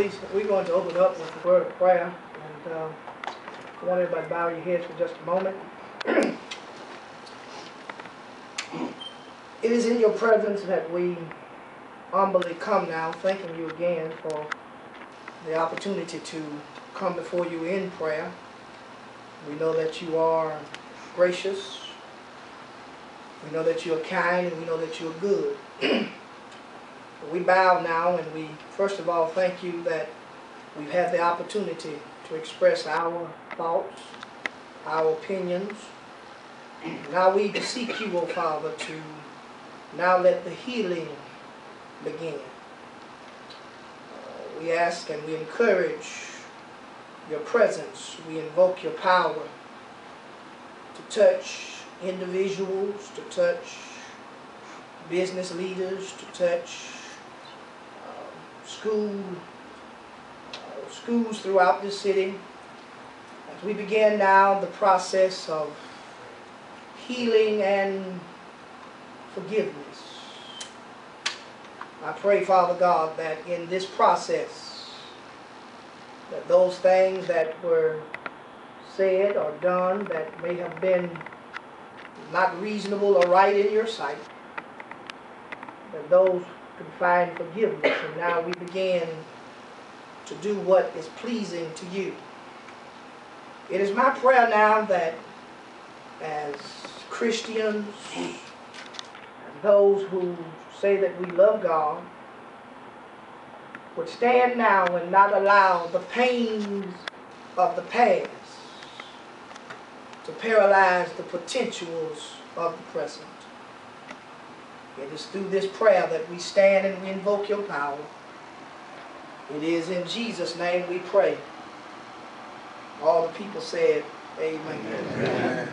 please, we're going to open up with a word of prayer. And uh, I want everybody to bow your heads for just a moment. It is in your presence that we humbly come now, thanking you again for the opportunity to come before you in prayer. We know that you are gracious. We know that you are kind and we know that you are good. we bow now and we first of all thank you that we've had the opportunity to express our thoughts, our opinions. Now we beseech you, O Father, to now let the healing begin. Uh, we ask and we encourage your presence. We invoke your power to touch individuals, to touch business leaders, to touch school, uh, schools throughout the city. As we begin now the process of healing and forgiveness. I pray, Father God, that in this process, that those things that were said or done that may have been not reasonable or right in your sight, that those can find forgiveness. And now we begin to do what is pleasing to you. It is my prayer now that as Christians, those who say that we love God, would stand now and not allow the pains of the past to paralyze the potentials of the present. It is through this prayer that we stand and we invoke your power. It is in Jesus' name we pray. All the people said, Amen. Amen.